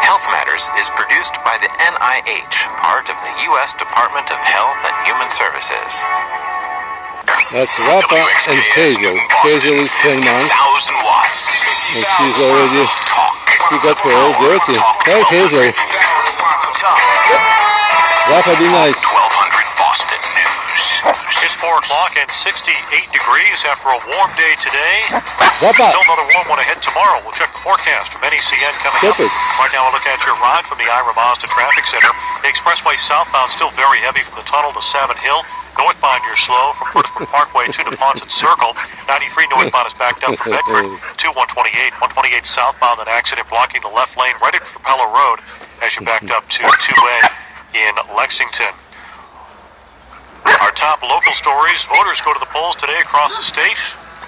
Health Matters is produced by the NIH, part of the U.S. Department of Health and Human Services. That's Rafa and Hazel. Hazel is 10 months. And she's already, she got her all dirty. Hey Hazel, Rafa be nice. O'clock and 68 degrees after a warm day today. Rafa, Still another warm one ahead tomorrow. We'll check the forecast from NECN coming Stop up. Right now, we'll look at your ride from the Ira Mazda Traffic Center. The expressway southbound still very heavy from the tunnel to Savin Hill. Northbound, you're slow from Parkway to Neponset Circle. 93 northbound is backed up from Bedford to 128. 128 southbound, an accident blocking the left lane right at Propeller Road as you backed up to 2A in Lexington. Top local stories. Voters go to the polls today across the state.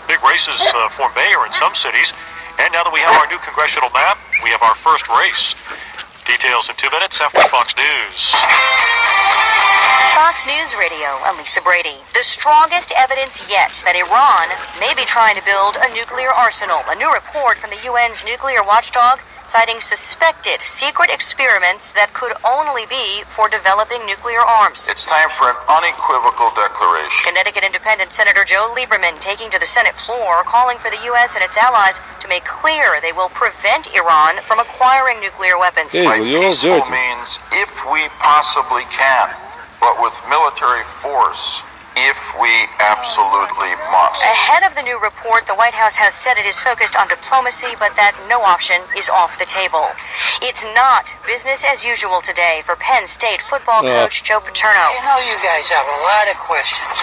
Big races uh, for mayor in some cities. And now that we have our new congressional map, we have our first race. Details in two minutes after Fox News. Fox News Radio, I'm Lisa Brady. The strongest evidence yet that Iran may be trying to build a nuclear arsenal. A new report from the UN's nuclear watchdog citing suspected secret experiments that could only be for developing nuclear arms. It's time for an unequivocal declaration. Connecticut Independent Senator Joe Lieberman taking to the Senate floor, calling for the U.S. and its allies to make clear they will prevent Iran from acquiring nuclear weapons. Hey, By well, peaceful means if we possibly can, but with military force if we absolutely must. Ahead of the new report, the White House has said it is focused on diplomacy, but that no option is off the table. It's not business as usual today for Penn State football Yeah. coach Joe Paterno. You know you guys have a lot of questions,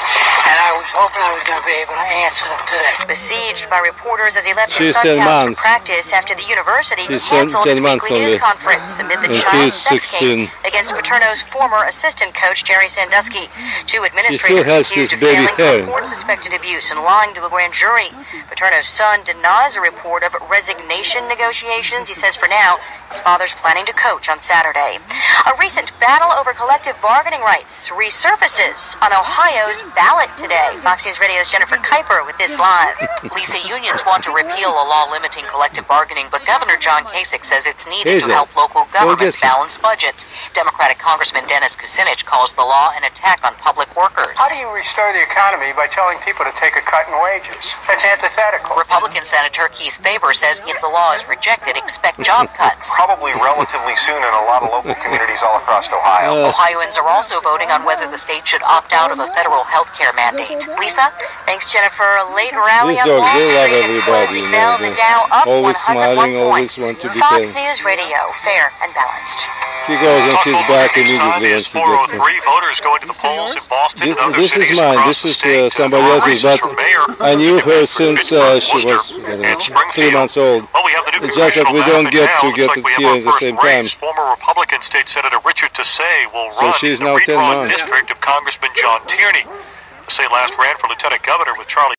and I was hoping I was going to be able to answer them today. Besieged by reporters as he left his son's house months. for practice after the university She's canceled 10 its months weekly news only. conference amid the And child she's sex case 16. Against Paterno's former assistant coach Jerry Sandusky. Two administrators has accused of failing to report suspected abuse and lying to a grand jury. Paterno's son denies a report of resignation negotiations. He says for now, his father's planning to coach on Saturday. A recent battle over collective bargaining rights resurfaces on Ohio's ballot today. Fox News Radio's Jennifer Kuiper with this live. Lisa, unions want to repeal a law limiting collective bargaining, but Governor John Kasich says it's needed Hazel, to help local governments balance budgets. Democratic Congressman Dennis Kucinich calls the law an attack on public workers. How do you restore the economy by telling people to take a cut in wages? That's antithetical. Republican Senator Keith Faber says if the law is rejected, expect job cuts. probably relatively soon in a lot of local communities all across Ohio. Uh, Ohioans are also voting on whether the state should opt out of a federal health care mandate. Lisa? Thanks, Jennifer. A late rally These on Wall Street. everybody, Closing bell, the Dow up always 101 smiling, always points. want to be Fox fair. News Radio, fair and balanced. She goes and she's back immediately when she gets there. Voters going to the polls in Boston This, this is mine. This is uh, somebody else's, but I knew her since uh, she was Worcester, I don't and know, three months old. Well, we have the new It's just that we don't get to get like it here at the same race. time. Former Republican State Senator Richard Tisei will So run she's in the now 10 redrawn district of Congressman John Tierney. Tisei last ran for lieutenant governor with Charlie.